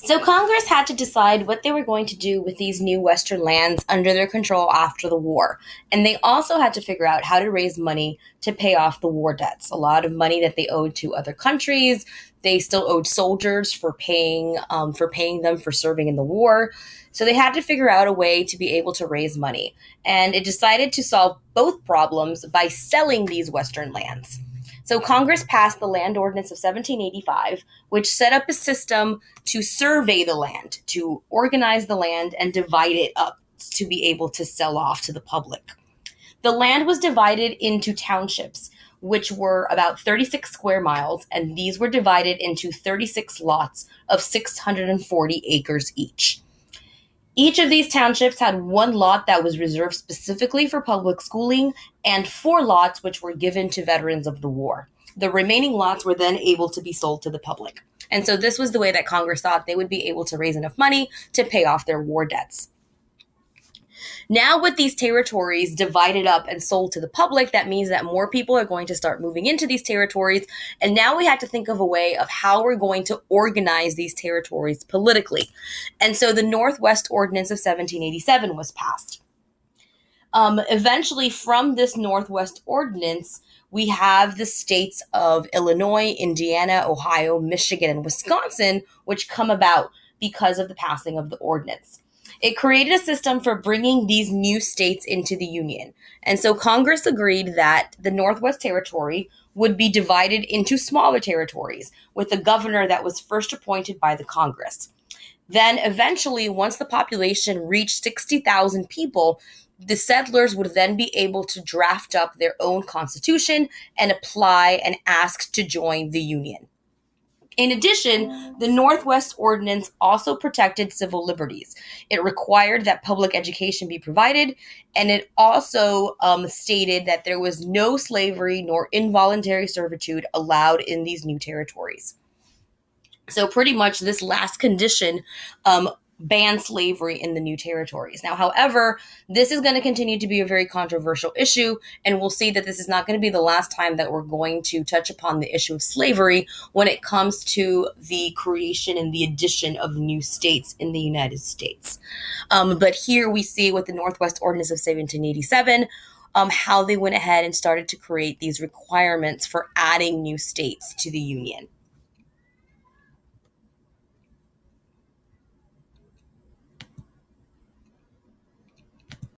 So Congress had to decide what they were going to do with these new Western lands under their control after the war. And they also had to figure out how to raise money to pay off the war debts. A lot of money that they owed to other countries. They still owed soldiers for paying um, for paying them for serving in the war. So they had to figure out a way to be able to raise money. And it decided to solve both problems by selling these Western lands. So Congress passed the Land Ordinance of 1785, which set up a system to survey the land, to organize the land and divide it up to be able to sell off to the public. The land was divided into townships, which were about 36 square miles, and these were divided into 36 lots of 640 acres each. Each of these townships had one lot that was reserved specifically for public schooling and four lots which were given to veterans of the war. The remaining lots were then able to be sold to the public. And so this was the way that Congress thought they would be able to raise enough money to pay off their war debts. Now, with these territories divided up and sold to the public, that means that more people are going to start moving into these territories. And now we have to think of a way of how we're going to organize these territories politically. And so the Northwest Ordinance of 1787 was passed. Um, eventually, from this Northwest Ordinance, we have the states of Illinois, Indiana, Ohio, Michigan, and Wisconsin, which come about because of the passing of the ordinance. It created a system for bringing these new states into the Union. And so Congress agreed that the Northwest Territory would be divided into smaller territories with a governor that was first appointed by the Congress. Then, eventually, once the population reached 60,000 people, the settlers would then be able to draft up their own constitution and apply and ask to join the Union. In addition, the Northwest Ordinance also protected civil liberties. It required that public education be provided, and it also um, stated that there was no slavery nor involuntary servitude allowed in these new territories. So, pretty much, this last condition um, ban slavery in the new territories. Now, however, this is going to continue to be a very controversial issue, and we'll see that this is not going to be the last time that we're going to touch upon the issue of slavery when it comes to the creation and the addition of new states in the United States. Um, but here we see with the Northwest Ordinance of 1787. Um, how they went ahead and started to create these requirements for adding new states to the Union.